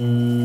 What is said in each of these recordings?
you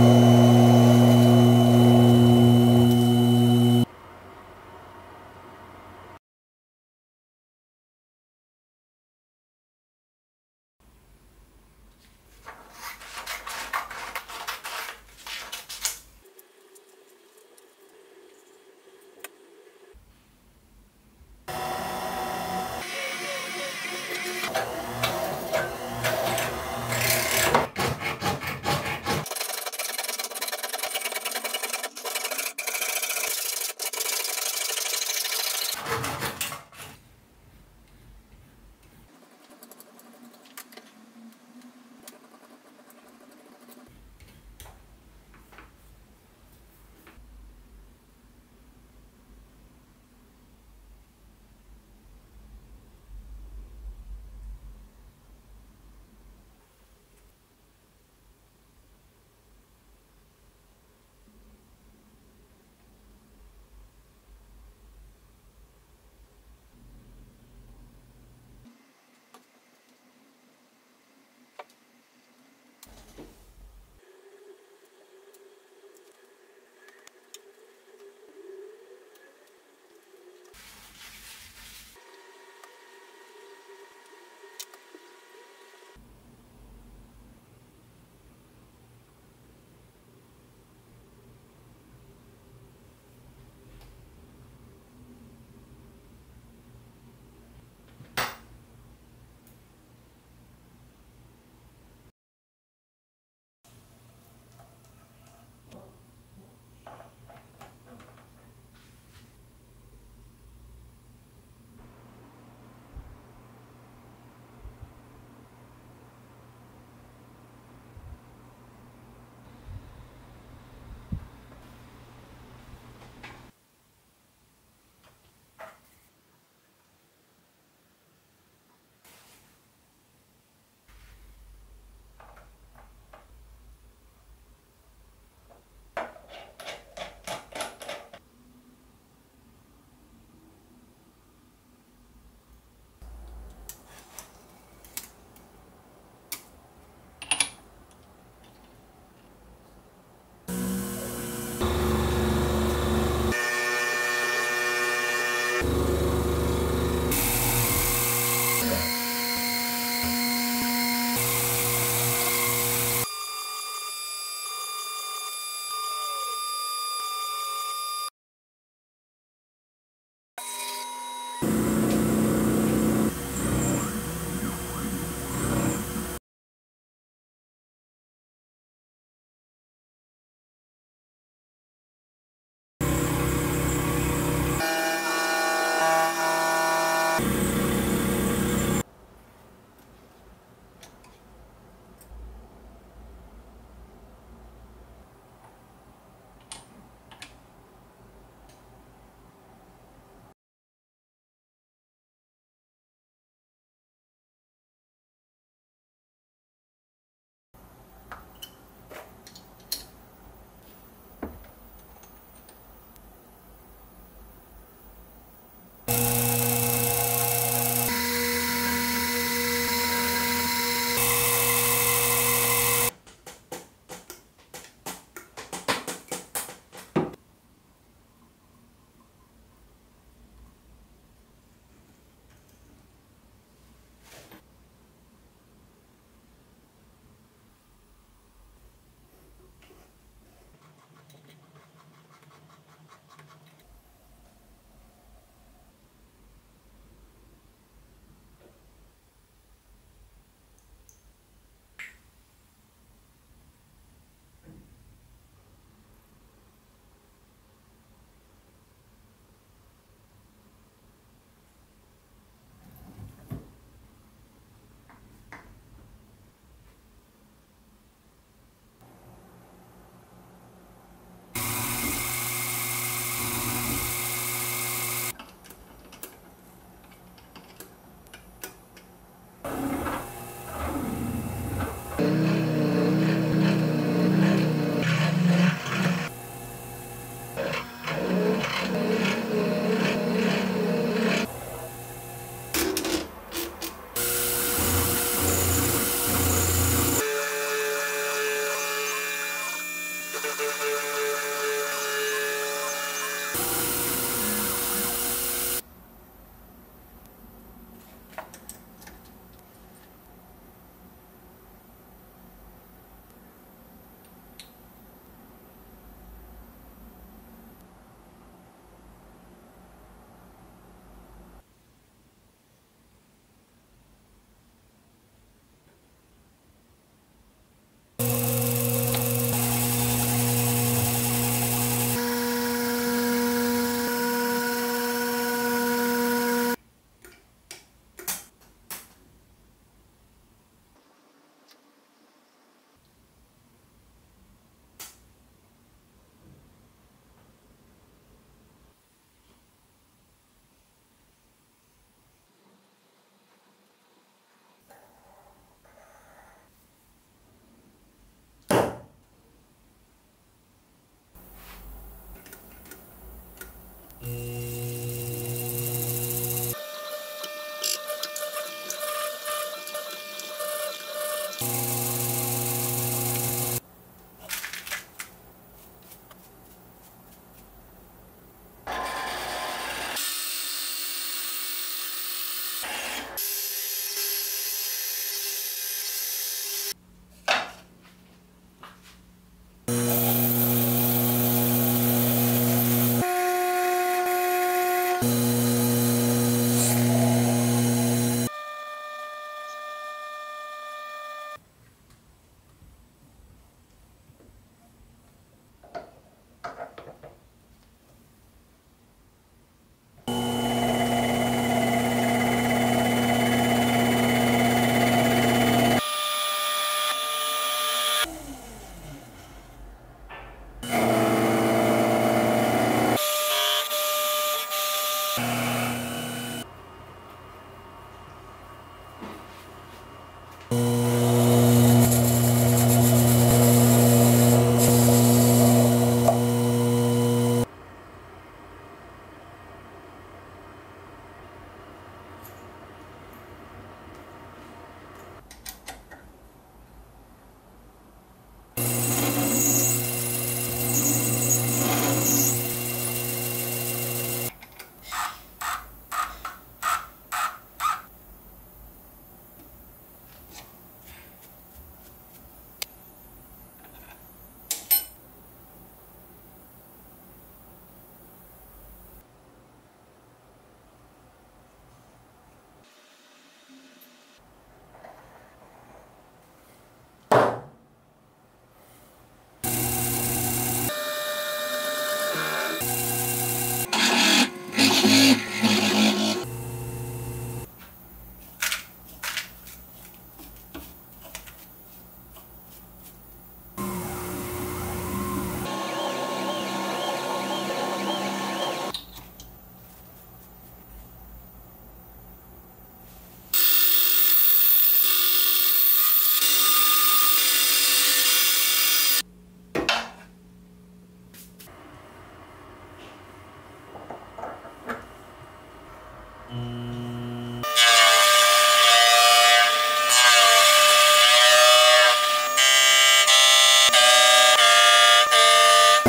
Mm-hmm. Bye.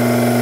Uh...